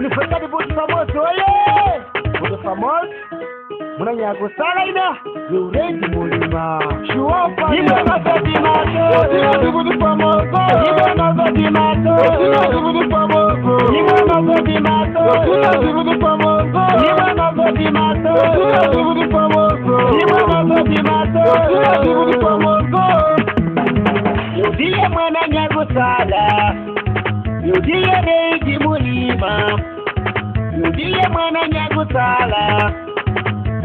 ni buti famoso oye buti famoso munanyago sana ina yeurezi mulima shuopa Imwe mazozi mato. buti famoso Imwe mazozi mato. buti famoso Imwe mazozi mato. buti famoso Imwe mazozi mato. buti famoso Imwe mazozi mato. buti famoso Yudiye mwana nyagusala. Yudiye reji mulima. Yudiye mwana nyagusala.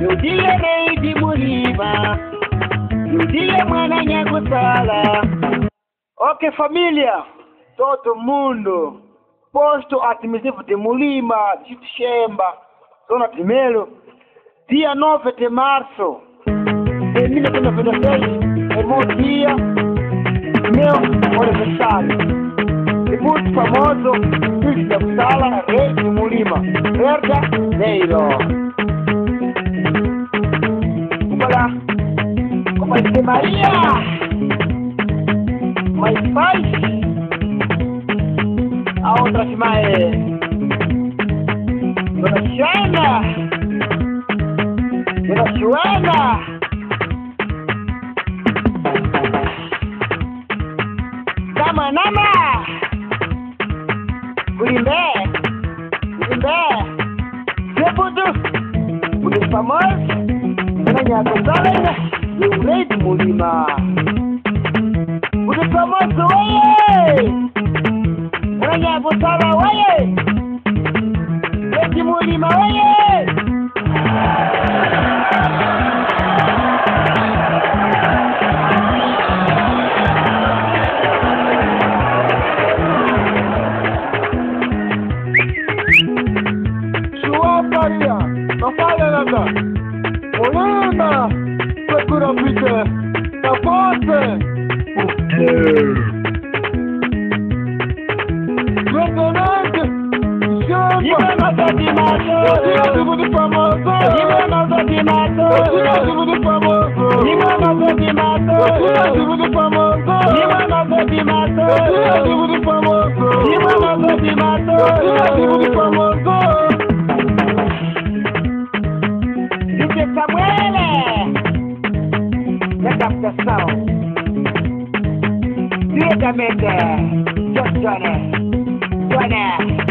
Yudiye reji mulima. Yudiye mwana nyagusala. Okay, familia, todo mundo, posto atimisifu de mulima, tishemba, zona primero, dia 9 de março de 1996, é meu dia, meu aniversário. E muito famoso, da Sala, rei de Mulima, verdadeiro. Vamos lá, como é que Maria? Mas faz? A outra cima é Dona Joana. Dona Joana. Nama Nama famoso Dona Nyago Salena E o rei do Mulima Kulimbe famoso Oye Dona Nyago Pite, Tapote, Retenente, Imwe Shemba, mazozi mato. Otia Dibuti Famoso, mazozi mato. Otia Dibuti Famoso, mazozi mato. Otia Dibuti Famoso, mazozi mato. Otia Dibuti Famoso, mazozi mato. Otia Dibuti Famoso, the sound. Wait Johnny, Johnny.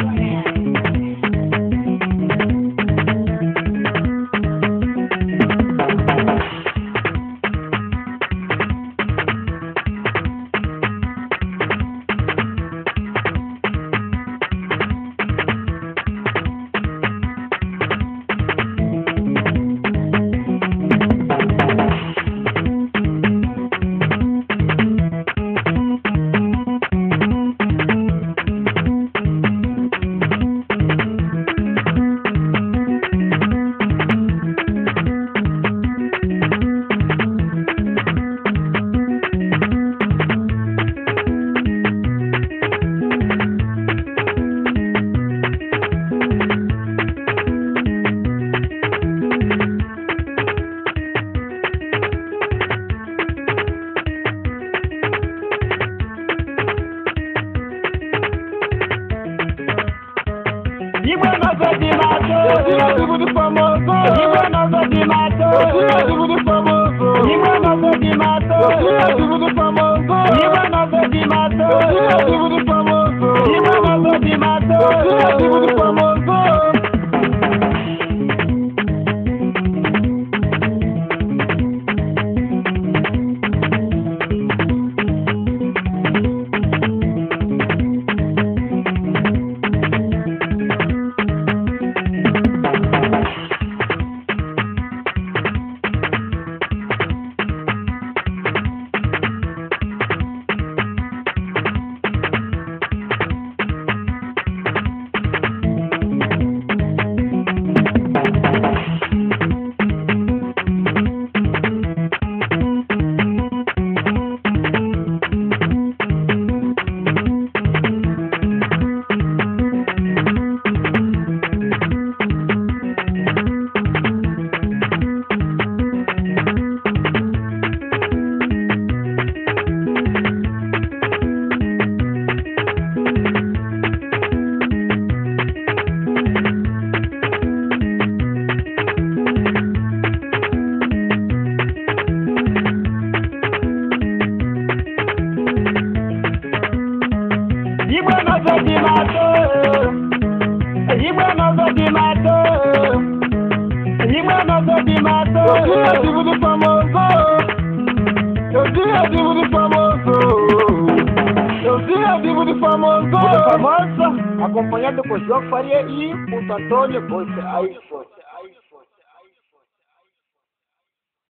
Oṣù Òṣìwò gonna Oṣù Òṣìwò vivo do famoso. Eu tinha vivo do famoso. Eu tinha vivo do famoso. Famoso, acompanhado por João Faria e o Antônio Bolsa iPhone.